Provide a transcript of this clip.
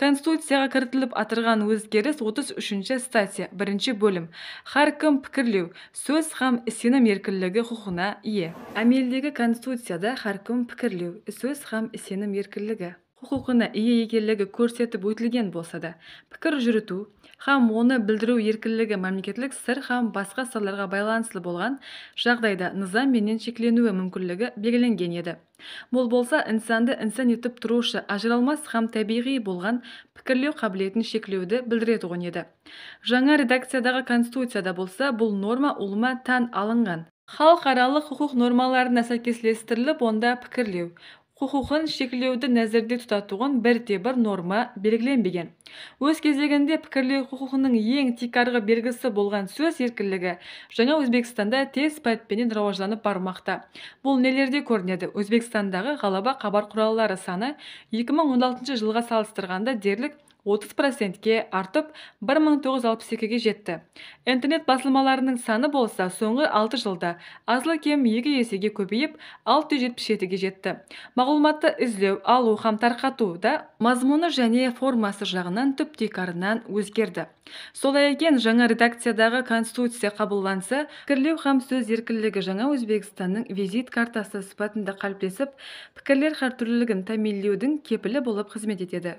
конституцияға кірітіліп атырған өзгеріс 33 статья бірінші бөлім. Кім пікірлеу сөз һәм сенім еркінлігі құқығына ие. Әмелдегі конституцияда кім пікірлеу сөз һәм сенім еркінлігі құқығына ие екенлігі көрсетіп өтілген болса да пікір жүріту һәм оны білдіру еркінлігі мемлекеттік сыр һәм басқа сырларға байланыслы болған жағдайда менен шекленуі мүмкіндігі белгіленген еді бұл болса инсанды инсан етіп тұрушы ажыралмас һәм табиғи болған пікірлеу қабілетін шектеуді білдіретұғын еді жаңа редакциядағы конституцияда болса бұл норма ұлыма тән алынған халықаралық құқық нормаларына сәйкеслестіріліп онда пікірлеу құқығын шектеуді нәзірде тұтатуын бірде бір норма белгіленбеген. Өз кезегінде пікірлеу құқығының ең тикарғы белгісі болған сөз еркіндігі жаңа өзбекстанда тез пәтпенен рауажданып бармақта. Бұл нелерде көрінеді? Өзбекстандағы ғалаба хабар құралдары саны 2016 жылға салыстырғанда дерлік 30 процентке артып 1962-ге жетті. Интернет басылмаларының саны болса соңғы 6 жылда азлы кем екі есеге көбейіп 677-ге жетті. Мағлұматты іздеу алу һәм тарқату да мазмұны және формасы жағынан түптеп өзгерді. Солай екен жаңа редакциядағы конституция қабылданса пікірлеу һәм сөз еркіндігі жаңа өзбекстанның визит картасы сипатында қалыптасып пікірлер әртүрлілігін тәмамдеудің кепілі болып қызмет етеді.